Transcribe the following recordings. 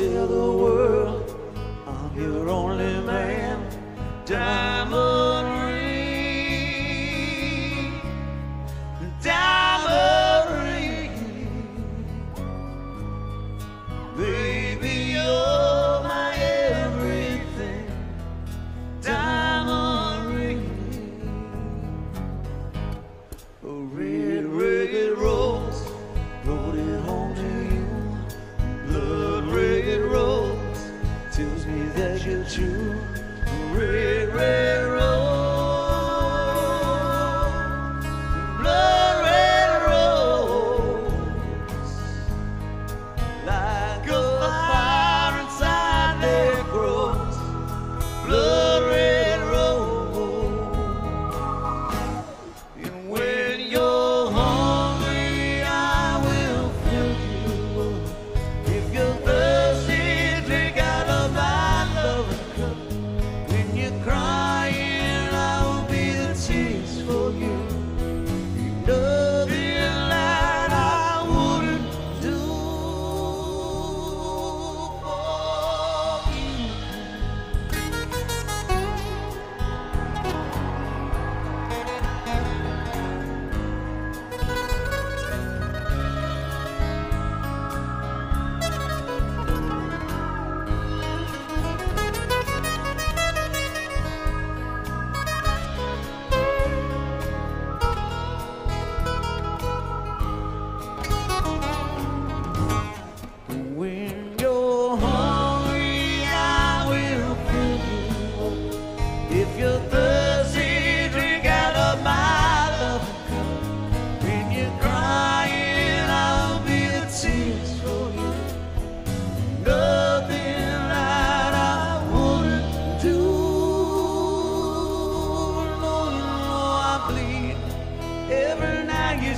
tell the world I'm your only man. Diamond.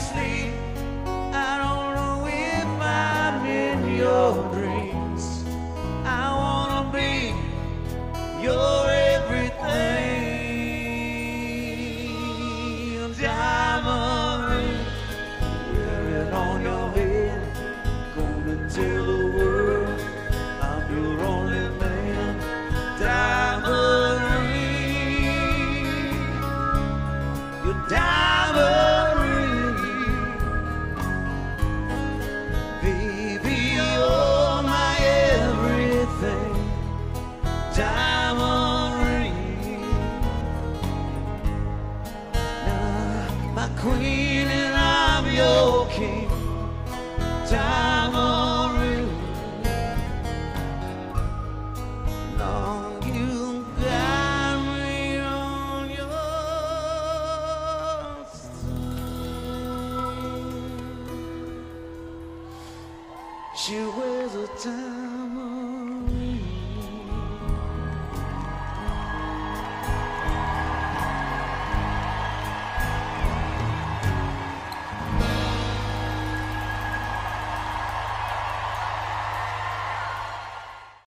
sleep. came time or ruin. Long you got me on your stone. She wears a time